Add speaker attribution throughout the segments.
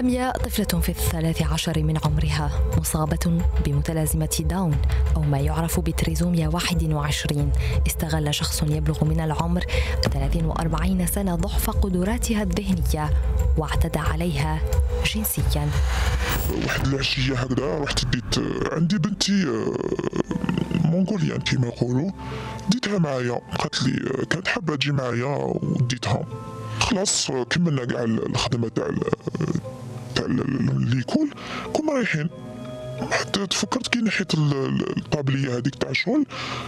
Speaker 1: لمياء طفلة في الثلاث عشر من عمرها مصابة بمتلازمة داون أو ما يعرف بتريزوميا 21 استغل شخص يبلغ من العمر 43 سنة ضعف قدراتها الذهنية واعتدى عليها جنسيا.
Speaker 2: واحد العشية هكذا رحت ديت عندي بنتي آه، مونغوليان كيما يقولوا. ديتها معايا قالت لي كانت حابة تجي معايا وديتها. خلاص كملنا كاع الخدمة تاع تاع ليكول كنا رايحين. حتى تفكرت كي نحيت الطابلية هذيك تاع الشغل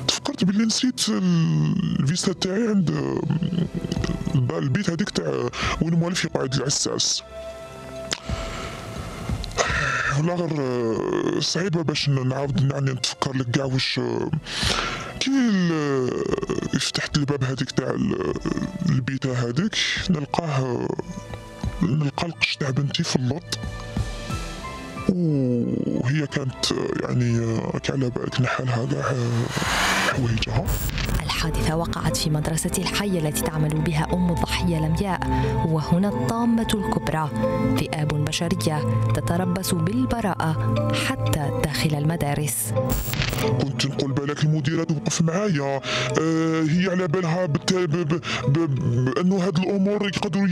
Speaker 2: تفكرت باللي نسيت الفيزا تاعي عند البيت هذيك تاع وين موالف يقعد العساس. لا غير صعيبة باش نعاود يعني نتفكر لك كاع واش كي فتحت الباب هذيك تاع البيتة هذيك نلقاه نلقى القش تاع بنتي في اللط. وهي كانت يعني على بالك نحالها كاع حوايجها
Speaker 1: الحادثة وقعت في مدرسة الحي التي تعمل بها أم الضحية لمياء وهنا الطامة الكبرى. ذئاب بشرية تتربص بالبراءة حتى داخل المدارس.
Speaker 2: كنت نقول بالك المديرة توقف معايا. آه هي على بالها بأنه هاد الأمور يقدروا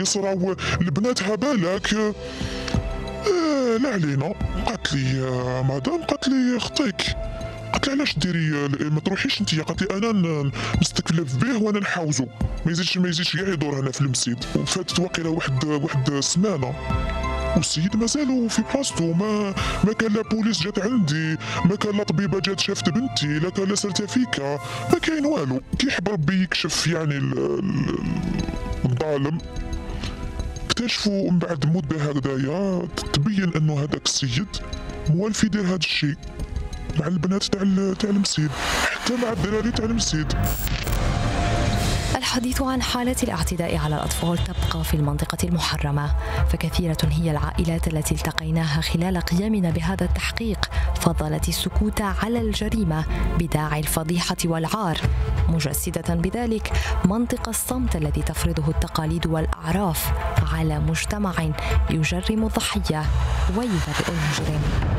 Speaker 2: يصراو لبناتها. بالك. آه لا علينا. قالت لي آه مدام قالت لي أختك. قالت لي علاش ديري ما تروحيش انت قالت لي أنا نستكلف به وأنا نحاوزو ما يزيدش ما يزيدش كاع يدور هنا في المسجد. وفاتت واقيلا واحد واحد سمانة. والسيد مازالو في بلاصتو. ما ما كان لا بوليس جات عندي ما كان لا طبيبة جات شافت بنتي لا كان لا certificat ما كاين والو. كيحب ربي يكشف يعني الظالم. اكتشفوا من بعد مده هكذايا تبين أنه هذاك السيد موالف يدير هذا الشيء. مع البنات تاع تاع المسيد حتى مع الدراري تاع المسيد
Speaker 1: الحديث عن حالة الاعتداء على الأطفال تبقى في المنطقة المحرمة فكثيرة هي العائلات التي التقيناها خلال قيامنا بهذا التحقيق فضلت السكوت على الجريمة بداعي الفضيحة والعار. مجسدة بذلك منطق الصمت الذي تفرضه التقاليد والأعراف على مجتمع يجرم الضحية. ويبرئ المجرم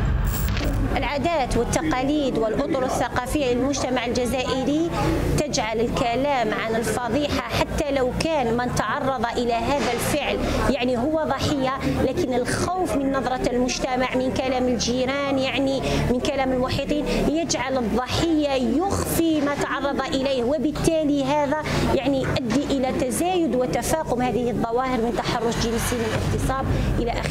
Speaker 3: العادات والتقاليد والأطر الثقافية للمجتمع الجزائري تجعل الكلام عن الفضيحة حتى لو كان من تعرض إلى هذا الفعل يعني هو ضحية لكن الخوف من نظرة المجتمع من كلام الجيران يعني من كلام المحيطين يجعل الضحية يخفي ما تعرض إليه. وبالتالي هذا يعني يؤدي إلى تزايد وتفاقم هذه الظواهر من تحرش جنسي من اغتصاب إلى آخره.